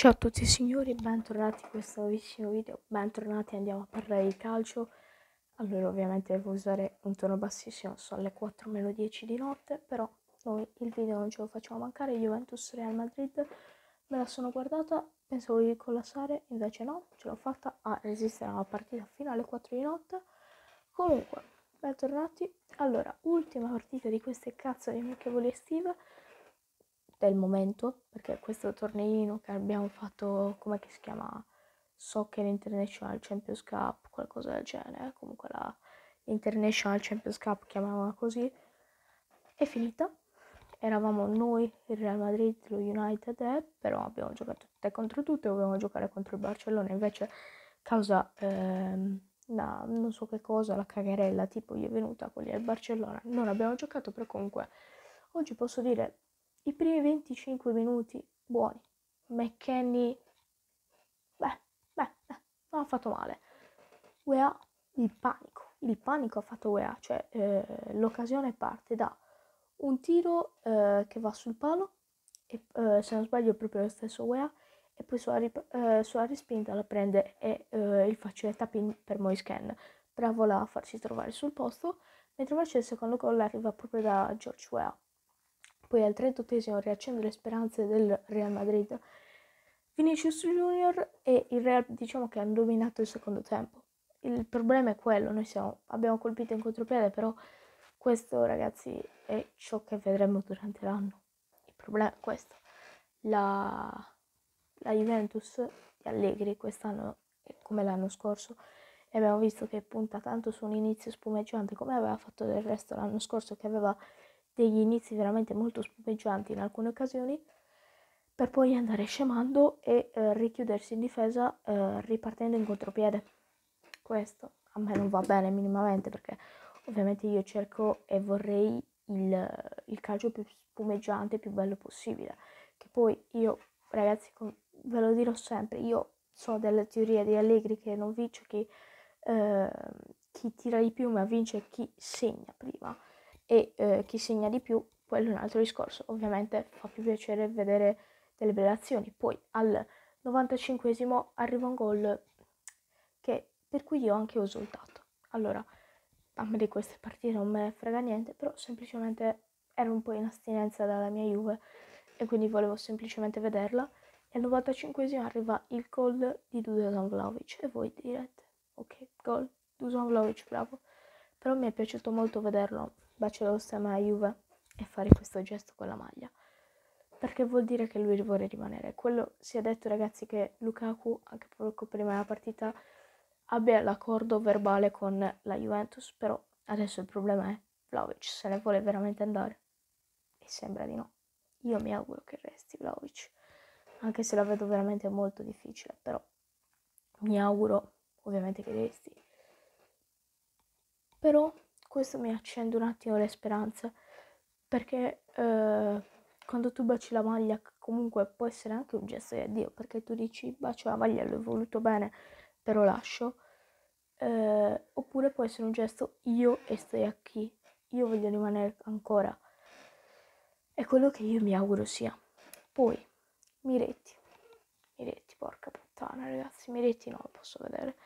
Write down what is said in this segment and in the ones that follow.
Ciao a tutti signori, bentornati in questo nuovissimo video, bentornati, andiamo a parlare di calcio. Allora ovviamente devo usare un tono bassissimo, sono le 4 meno 10 di notte, però noi il video non ce lo facciamo mancare, Juventus Real Madrid, me la sono guardata, pensavo di collassare, invece no, ce l'ho fatta. A resistere alla partita fino alle 4 di notte. Comunque, bentornati, allora, ultima partita di queste cazzo di amichevoli estive del momento, perché questo torneino che abbiamo fatto, come si chiama? Soccer International Champions Cup, qualcosa del genere, comunque la International Champions Cup chiamiamola così, è finita. Eravamo noi, il Real Madrid, lo United, eh, però abbiamo giocato tutte contro tutte, dovevamo giocare contro il Barcellona, invece causa, ehm, la, non so che cosa, la cagherella, tipo gli è venuta quelli del Barcellona, non abbiamo giocato, però comunque oggi posso dire i primi 25 minuti buoni. McKenny, beh, beh, beh, non ha fatto male. UEA, il panico. Il panico ha fatto UEA, cioè eh, l'occasione parte da un tiro eh, che va sul palo, e, eh, se non sbaglio è proprio lo stesso UEA, e poi sulla, rip- eh, sulla respinta la prende e eh, il facile tapping per Moisken. Bravo là a farsi trovare sul posto, mentre invece il secondo gol arriva proprio da George Weah poi al 38esimo riaccende le speranze del Real Madrid. Vinicius Junior e il Real diciamo che hanno dominato il secondo tempo. Il problema è quello, noi siamo, abbiamo colpito in contropiede, però questo ragazzi è ciò che vedremo durante l'anno. Il problema è questo. La, la Juventus di Allegri quest'anno come l'anno scorso e abbiamo visto che punta tanto su un inizio spumeggiante come aveva fatto del resto l'anno scorso che aveva degli inizi veramente molto spumeggianti in alcune occasioni, per poi andare scemando e eh, richiudersi in difesa eh, ripartendo in contropiede. Questo a me non va bene minimamente perché ovviamente io cerco e vorrei il, il calcio più spumeggiante, più bello possibile. Che poi io, ragazzi, ve lo dirò sempre, io so delle teorie di Allegri che non vince chi, eh, chi tira di più, ma vince chi segna prima e eh, chi segna di più, quello è un altro discorso. Ovviamente fa più piacere vedere delle belle azioni. Poi al 95esimo arriva un gol che, per cui io anche ho esultato. Allora, a me di queste partite non me ne frega niente, però semplicemente ero un po' in astinenza dalla mia Juve e quindi volevo semplicemente vederla. E al 95esimo arriva il gol di Dusan Vlaovic e voi direte, ok, gol, Dusan Vlaovic, bravo. Però mi è piaciuto molto vederlo bacio lo stemma a Juve e fare questo gesto con la maglia. Perché vuol dire che lui vuole rimanere. Quello si è detto ragazzi che Lukaku, anche poco prima della partita, abbia l'accordo verbale con la Juventus, però adesso il problema è Vlaovic se ne vuole veramente andare. E sembra di no. Io mi auguro che resti Vlaovic, anche se la vedo veramente molto difficile, però mi auguro ovviamente che resti. Però questo mi accende un attimo le speranze perché eh, quando tu baci la maglia comunque può essere anche un gesto di addio perché tu dici bacio la maglia l'ho voluto bene però lascio. Eh, oppure può essere un gesto io e stai a chi? Io voglio rimanere ancora. È quello che io mi auguro sia. Poi Miretti. Miretti porca puttana ragazzi Miretti non lo posso vedere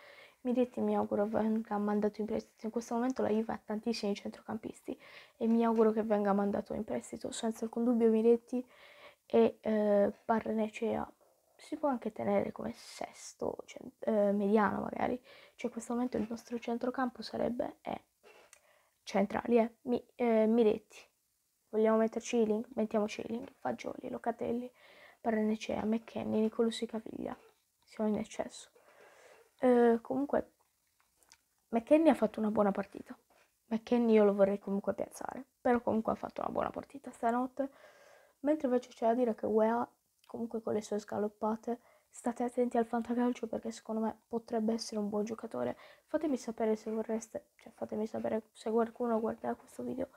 Miretti mi auguro venga mandato in prestito. In questo momento la Juve ha tantissimi centrocampisti e mi auguro che venga mandato in prestito senza alcun dubbio Miretti e eh, Barrenecea si può anche tenere come sesto cioè, eh, mediano magari. Cioè in questo momento il nostro centrocampo sarebbe eh, centrali, eh, Mi, eh, Miretti. Vogliamo metterci Ealing? Mettiamo Ealing, Fagioli, Locatelli, Barrenecea, McKenny, Nicolosi Caviglia. Siamo in eccesso. Eh, comunque, McKenny ha fatto una buona partita. McKenny io lo vorrei comunque piazzare, però comunque ha fatto una buona partita stanotte. Mentre invece c'è da dire che UEA, comunque con le sue scaloppate, state attenti al fantacalcio perché secondo me potrebbe essere un buon giocatore. Fatemi sapere se vorreste, cioè fatemi sapere se qualcuno guarda questo video.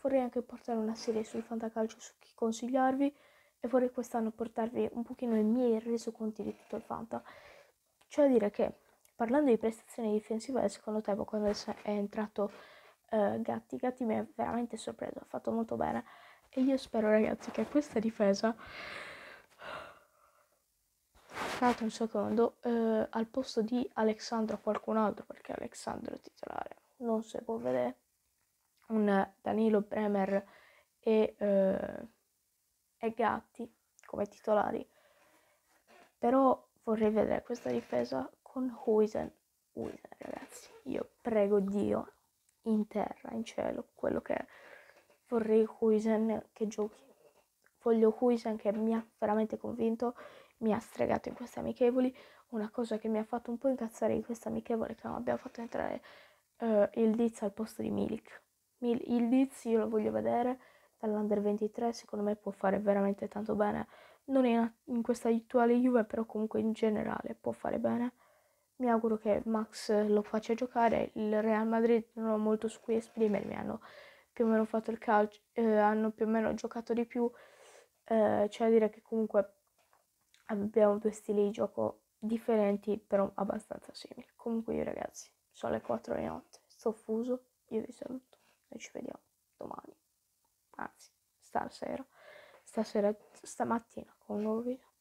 Vorrei anche portare una serie sul fantacalcio su chi consigliarvi e vorrei quest'anno portarvi un pochino i miei resoconti di tutto il fanta. Cioè a dire che parlando di prestazioni difensive del secondo tempo, quando è entrato uh, Gatti, Gatti mi ha veramente sorpreso, ha fatto molto bene. E io spero ragazzi che questa difesa aspettate un secondo, eh, al posto di Alexandro qualcun altro, perché Alexandro è titolare, non si può vedere, un Danilo Bremer e, eh, e Gatti come titolari, però vorrei vedere questa difesa con Huisen. Huisen, ragazzi, io prego Dio in terra, in cielo, quello che vorrei Huisen che giochi. Voglio Huisen che mi ha veramente convinto, mi ha stregato in queste amichevoli. Una cosa che mi ha fatto un po' incazzare in questa amichevole che non abbiamo fatto entrare uh, il Diz al posto di Milik. Mil- il Diz io lo voglio vedere dall'Under 23, secondo me può fare veramente tanto bene non in, in questa attuale Juve, però comunque in generale può fare bene. Mi auguro che Max lo faccia giocare. Il Real Madrid non ho molto su cui esprimermi, hanno più o meno fatto il calcio, eh, hanno più o meno giocato di più. Eh, c'è dire che comunque abbiamo due stili di gioco differenti, però abbastanza simili. Comunque io ragazzi, sono le 4 di notte, sto fuso, io vi saluto e ci vediamo domani, anzi stasera stasera, stamattina con un nuovo video.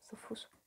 Sto fuso.